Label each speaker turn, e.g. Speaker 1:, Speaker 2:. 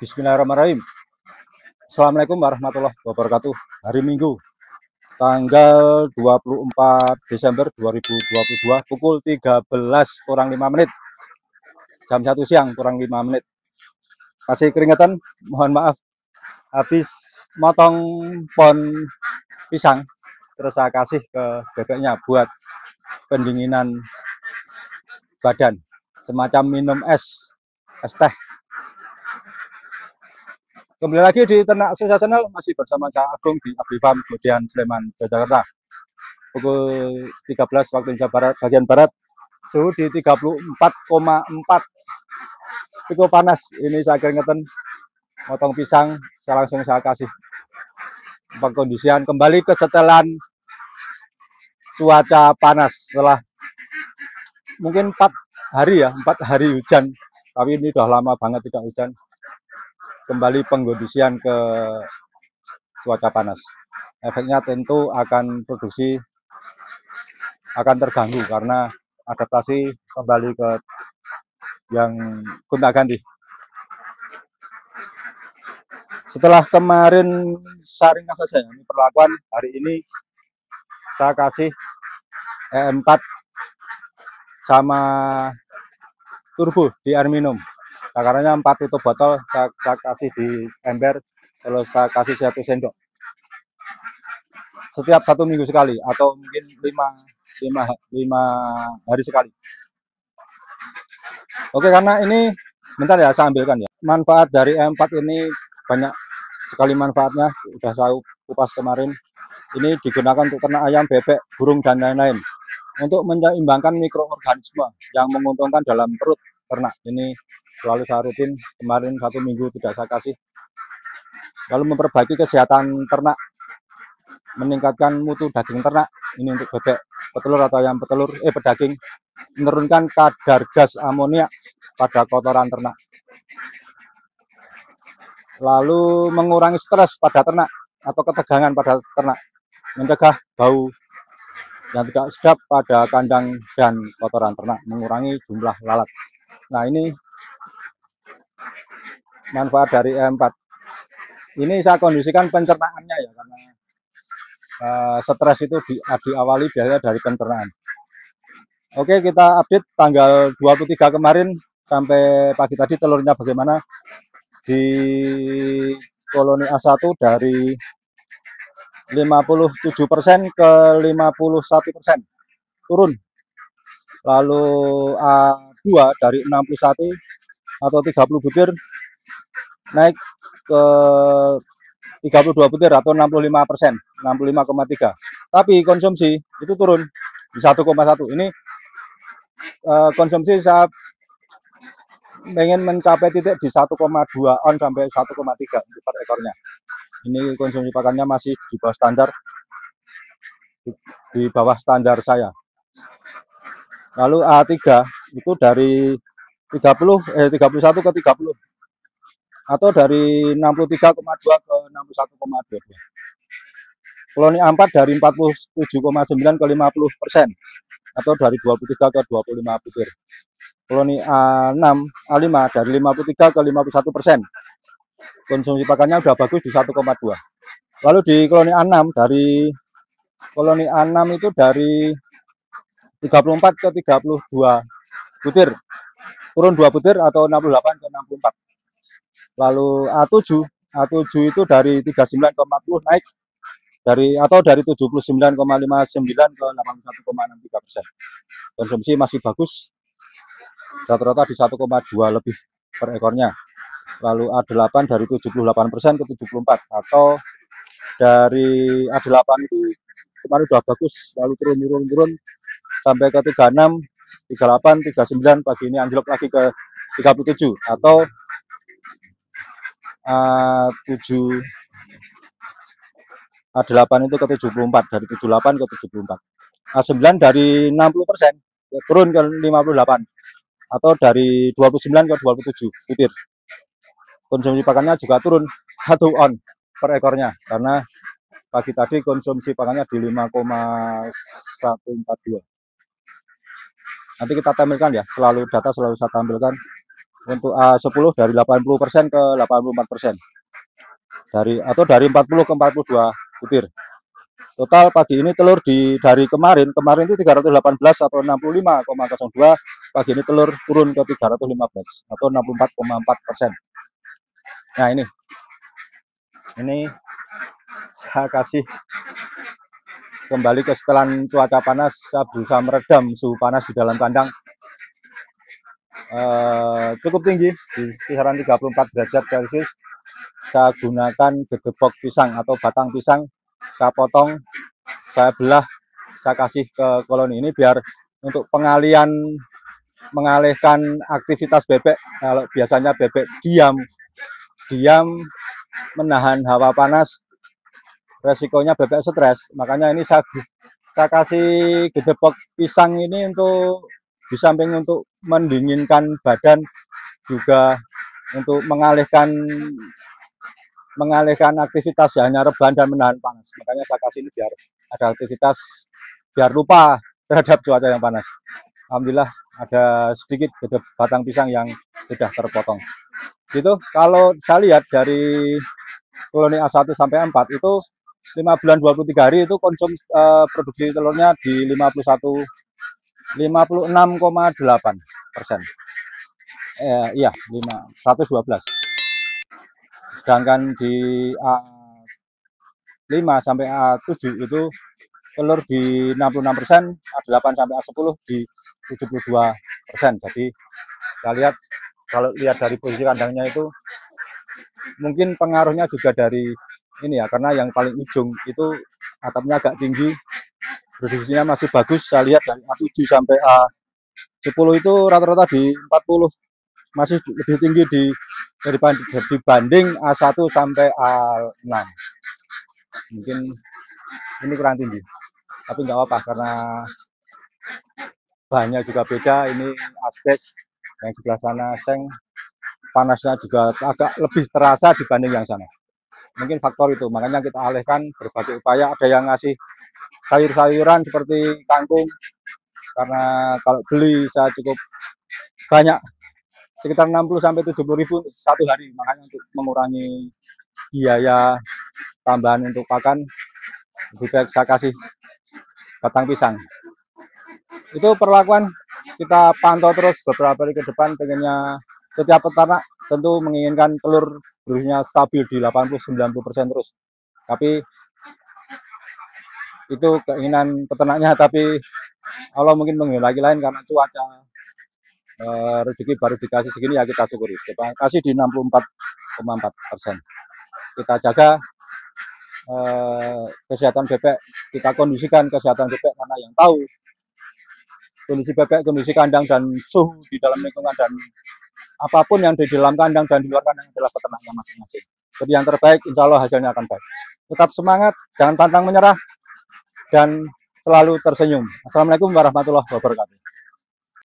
Speaker 1: Bismillahirrahmanirrahim. Assalamualaikum warahmatullahi wabarakatuh. Hari Minggu, tanggal 24 Desember 2022, pukul 13 kurang 5 menit. Jam 1 siang kurang 5 menit. Masih keringetan, mohon maaf. Habis motong pohon pisang, terus saya kasih ke bebeknya buat pendinginan badan. Semacam minum es, es teh Kembali lagi di Ternak Channel masih bersama Cak Agung di Abifam Godian Sleman, Jakarta. Pukul 13 waktu Indonesia Barat, bagian barat. Suhu di 34,4. Cukup panas. Ini saya keringetan. Motong pisang, saya langsung saya kasih pengkondisian kembali ke setelan cuaca panas setelah mungkin empat hari ya, empat hari hujan. Tapi ini udah lama banget tidak hujan kembali pengkondisian ke cuaca panas. Efeknya tentu akan produksi akan terganggu karena adaptasi kembali ke yang gonta ganti. Setelah kemarin saringan saja ini perlakuan hari ini saya kasih E4 sama turbo di air minum takarannya empat tutup botol saya, saya kasih di ember kalau saya kasih satu sendok. Setiap satu minggu sekali atau mungkin lima lima lima hari sekali. Oke karena ini bentar ya saya ambilkan ya. Manfaat dari M4 ini banyak sekali manfaatnya sudah saya kupas kemarin. Ini digunakan untuk ternak ayam bebek burung dan lain-lain. Untuk menyeimbangkan mikroorganisme yang menguntungkan dalam perut ternak. Ini selalu saya rutin kemarin satu minggu tidak saya kasih. Lalu memperbaiki kesehatan ternak meningkatkan mutu daging ternak ini untuk bebek petelur atau yang petelur eh pedaging menurunkan kadar gas amonia pada kotoran ternak. Lalu mengurangi stres pada ternak atau ketegangan pada ternak mencegah bau yang tidak sedap pada kandang dan kotoran ternak mengurangi jumlah lalat. Nah ini manfaat dari E4 ini saya kondisikan pencernaannya ya karena uh, stres itu di, diawali biasanya dari pencernaan. Oke kita update tanggal 23 kemarin sampai pagi tadi telurnya bagaimana. Di koloni A1 dari 57% ke 51% turun. Lalu A2 dari 61 atau 30 butir naik ke 32 butir atau 65 persen, 65,3. Tapi konsumsi itu turun di 1,1. Ini uh, konsumsi saya pengen mencapai titik di 1,2 on sampai 1,3 per ekornya. Ini konsumsi pakannya masih di bawah standar, di bawah standar saya. Lalu A3 itu dari 30 eh 31 ke 30 atau dari 63,2 ke 61,22. Koloni A4 dari 47,9 ke 50 persen atau dari 23 ke 25 butir. Koloni A6, A5 dari 53 ke 51 persen. Konsumsi pakannya sudah bagus di 1,2. Lalu di koloni A6 dari koloni A6 itu dari 34 ke 32 butir. Turun 2 butir atau 68 ke 64 Lalu A7, A7 itu dari 39,40 naik dari atau dari 79,59 ke 81,63 persen. Konsumsi masih bagus, rata-rata di 1,2 lebih per ekornya. Lalu A8 dari 78 persen ke 74 atau dari A8 itu kemarin sudah bagus, lalu turun turun turun sampai ke 36, 38, 39 pagi ini anjlok lagi ke 37 atau A7 A8 itu ke 74 dari 78 ke 74 A9 dari 60 persen ya, turun ke 58 atau dari 29 ke 27 butir. Konsumsi pakannya juga turun satu on per ekornya. Karena pagi tadi konsumsi pakannya di 5,142 nanti kita tampilkan ya selalu data selalu saya tampilkan untuk A10 dari 80% ke 84% dari atau dari 40 ke 42 butir. Total pagi ini telur di dari kemarin kemarin itu 318 atau 65,02 pagi ini telur turun ke 315 atau 64,4 persen. Nah ini. Ini saya kasih kembali ke setelan cuaca panas saya berusaha meredam suhu panas di dalam kandang uh, cukup tinggi. Di kisaran 34 derajat celcius. Saya gunakan gedebok pisang atau batang pisang. Saya potong saya belah saya kasih ke koloni. Ini biar untuk pengalian mengalihkan aktivitas bebek. Kalau biasanya bebek diam diam menahan hawa panas resikonya bebek stres. Makanya ini saya, saya kasih gedebok pisang ini untuk di samping untuk mendinginkan badan juga untuk mengalihkan mengalihkan aktivitas ya, hanya rebahan dan menahan panas. Makanya saya kasih ini biar ada aktivitas biar lupa terhadap cuaca yang panas. Alhamdulillah ada sedikit batang pisang yang sudah terpotong. Gitu. Kalau saya lihat dari koloni A1 sampai A4 itu 5 bulan 23 hari itu konsum uh, produksi telurnya di 51 56,8 persen. Eh, iya, 5, 112. Sedangkan di A5 sampai A7 itu telur di 66 persen, A8 sampai A10 di 72 persen. Jadi kita lihat kalau lihat dari posisi kandangnya itu mungkin pengaruhnya juga dari ini ya karena yang paling ujung itu atapnya agak tinggi produksinya masih bagus saya lihat dari A7 sampai A10 itu rata-rata di 40 masih lebih tinggi di dibanding, dibanding A1 sampai A6 mungkin ini kurang tinggi tapi nggak apa-apa karena bahannya juga beda. Ini asbes yang sebelah sana seng panasnya juga agak lebih terasa dibanding yang sana. Mungkin faktor itu makanya kita alihkan berbagai upaya. Ada yang ngasih sayur-sayuran seperti kangkung karena kalau beli saya cukup banyak sekitar 60 sampai 70 ribu satu hari. Makanya untuk mengurangi biaya tambahan untuk pakan lebih baik saya kasih batang pisang. Itu perlakuan kita pantau terus beberapa hari ke depan. Pengennya setiap peternak tentu menginginkan telur berusia stabil di 80-90% terus. Tapi itu keinginan peternaknya, tapi Allah mungkin menghendaki lain karena cuaca e, rezeki baru dikasih segini ya kita syukuri. Kita kasih di 64,4 persen. Kita jaga e, kesehatan bebek, kita kondisikan kesehatan bebek karena yang tahu kondisi bebek, kondisi kandang dan suhu di dalam lingkungan dan apa pun yang di dalam kandang dan di luar kandang adalah peternaknya masing-masing. Jadi yang terbaik insya Allah hasilnya akan baik. Tetap semangat, jangan pantang menyerah, dan selalu tersenyum. Assalamualaikum warahmatullahi wabarakatuh.